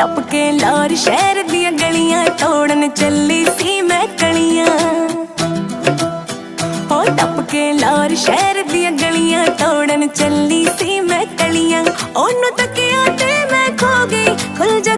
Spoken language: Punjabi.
ਟੱਪ ਕੇ ਲਾਰ ਸ਼ਹਿਰ ਦੀਆਂ ਗਲੀਆਂ ਤੋੜਨ ਚੱਲੀ ਸੀ ਮੈਂ ਕਲੀਆਂ। ਹੋ ਟੱਪ ਕੇ ਲਾਰ ਸ਼ਹਿਰ ਦੀਆਂ ਗਲੀਆਂ ਤੋੜਨ ਚੱਲੀ ਸੀ ਮੈਂ ਕਲੀਆਂ। ਉਹਨੂੰ ਤੱਕਿਆ ਤੇ ਮੈਂ ਖੋ ਗਈ, ਖੁੱਲ